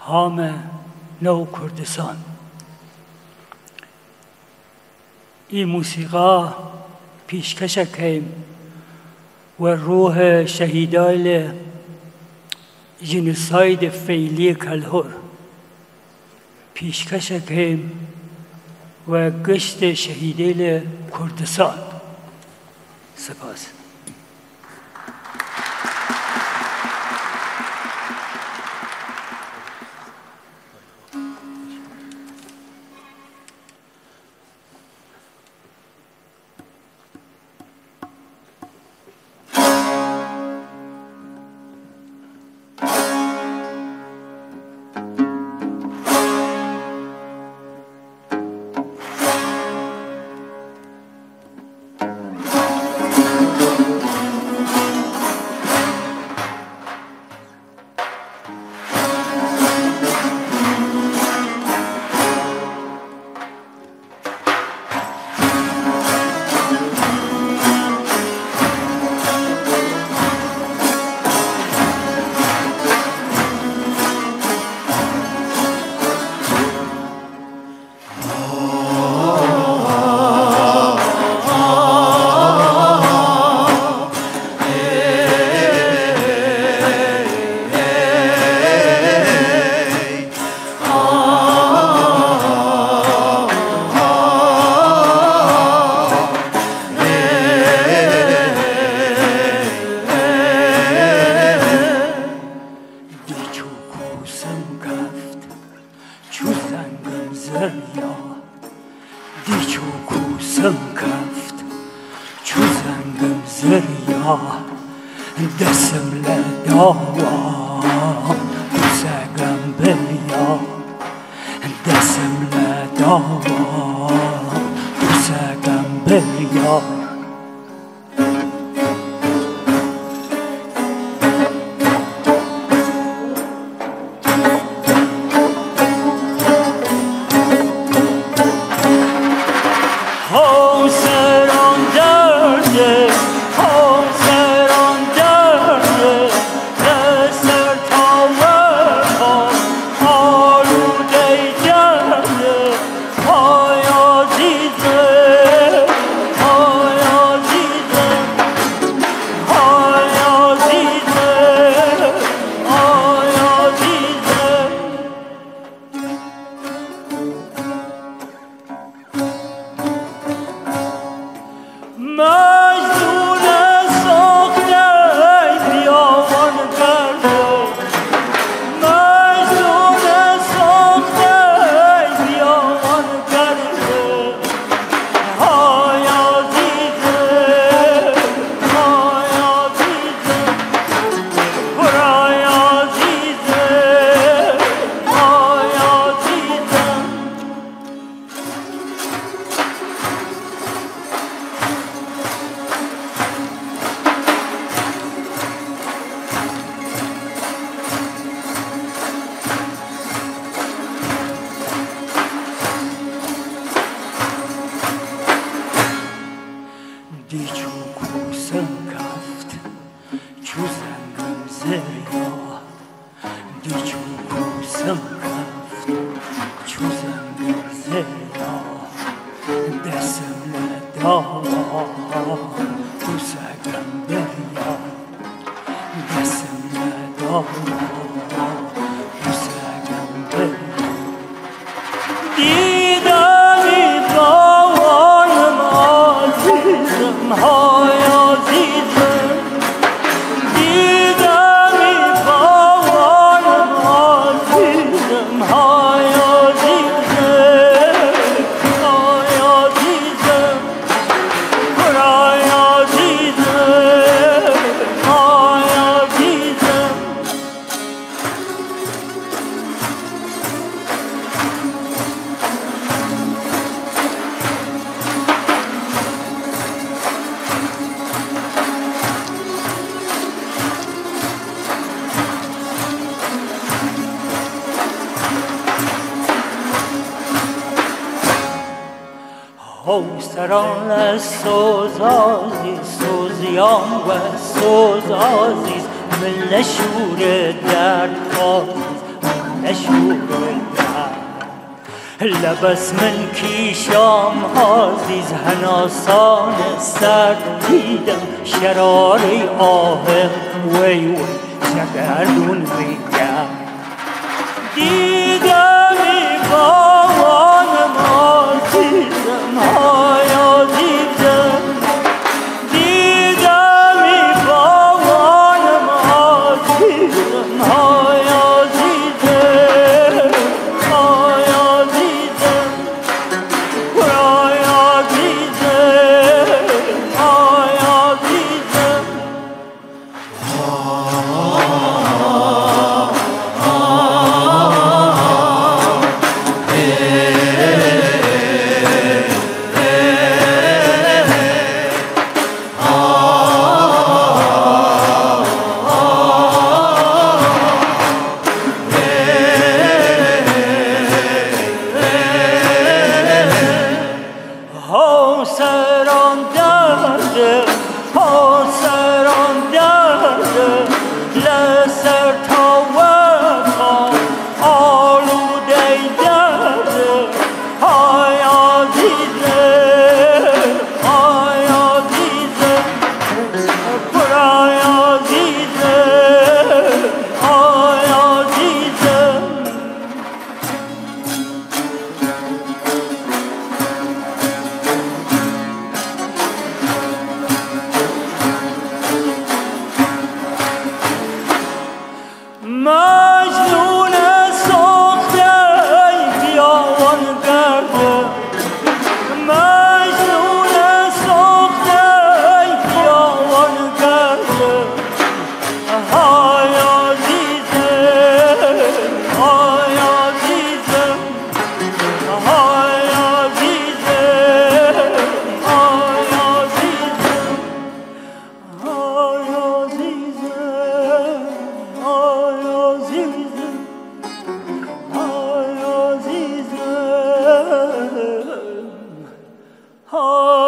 هام نو کردستان این موسیقا پیشکش کیم و روح شهیدای جنساید فعلی کلهور. پیشکش کیم و گشت شهیدیل کردستان. سپاس. Yangım zırya Desimle davam Düzegem bilya Desimle davam Düzegem bilya Çözem derse desemle dağlar Düzegem derya desemle dağlar home. سران سوزازی سوزیان و سوزازیز من شور درد خازیز من مشهور لبس من کیشام عزیز هناسان سر دیدم شرار آهم وی وی جگردون بیگم Oh.